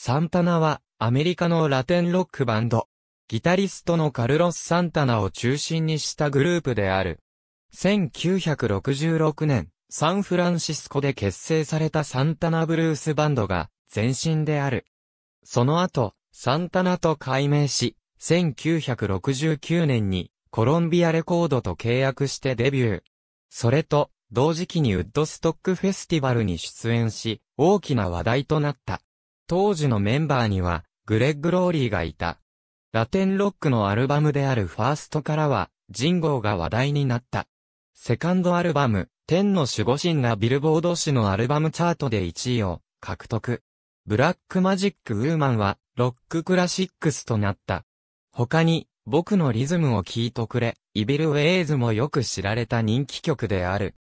サンタナはアメリカのラテンロックバンド。ギタリストのカルロス・サンタナを中心にしたグループである。1966年、サンフランシスコで結成されたサンタナブルースバンドが前身である。その後、サンタナと改名し、1969年にコロンビアレコードと契約してデビュー。それと、同時期にウッドストックフェスティバルに出演し、大きな話題となった。当時のメンバーには、グレッグ・ローリーがいた。ラテンロックのアルバムであるファーストからは、ジンゴーが話題になった。セカンドアルバム、天の守護神がビルボード誌のアルバムチャートで1位を獲得。ブラックマジック・ウーマンは、ロッククラシックスとなった。他に、僕のリズムを聴いとくれ、イビル・ウェイズもよく知られた人気曲である。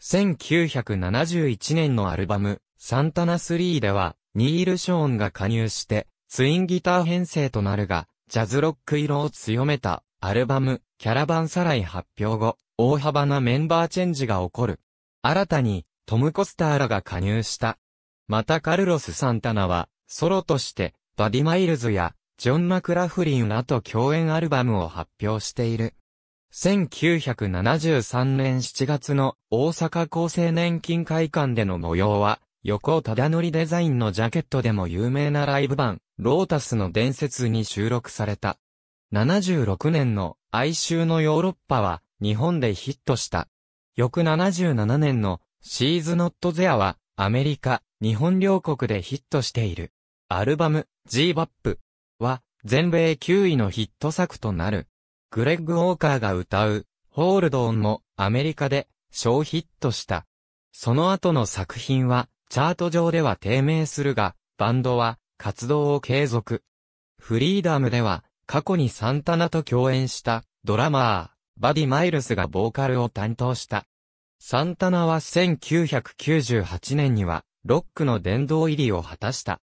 1971年のアルバム、サンタナ3では、ニール・ショーンが加入して、ツインギター編成となるが、ジャズロック色を強めた、アルバム、キャラバンサライ発表後、大幅なメンバーチェンジが起こる。新たに、トム・コスターらが加入した。またカルロス・サンタナは、ソロとして、バディ・マイルズや、ジョン・マクラフリンらと共演アルバムを発表している。1973年7月の大阪厚生年金会館での模様は、横尾忠則デザインのジャケットでも有名なライブ版、ロータスの伝説に収録された。76年の哀愁のヨーロッパは日本でヒットした。翌77年のシーズノットゼアはアメリカ、日本両国でヒットしている。アルバム G バップは全米9位のヒット作となる。グレッグ・ウォーカーが歌う、ホールドーンもアメリカで小ヒットした。その後の作品は、チャート上では低迷するが、バンドは活動を継続。フリーダムでは、過去にサンタナと共演したドラマー、バディ・マイルスがボーカルを担当した。サンタナは1998年には、ロックの殿堂入りを果たした。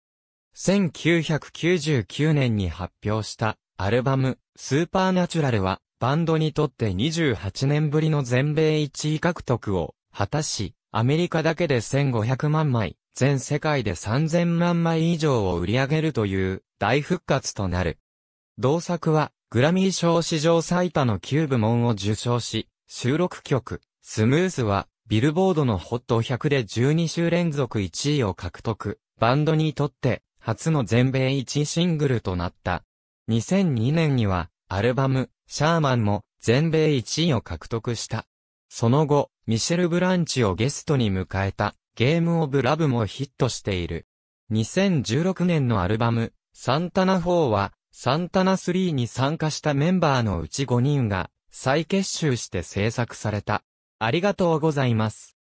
1999年に発表したアルバム、スーパーナチュラルは、バンドにとって28年ぶりの全米1位獲得を果たし、アメリカだけで1500万枚、全世界で3000万枚以上を売り上げるという大復活となる。同作は、グラミー賞史上最多の9部門を受賞し、収録曲、スムースは、ビルボードのホット100で12週連続1位を獲得、バンドにとって初の全米1位シングルとなった。2002年には、アルバム、シャーマンも全米1位を獲得した。その後、ミシェル・ブランチをゲストに迎えた、ゲーム・オブ・ラブもヒットしている。2016年のアルバム、サンタナ4は、サンタナ3に参加したメンバーのうち5人が再結集して制作された。ありがとうございます。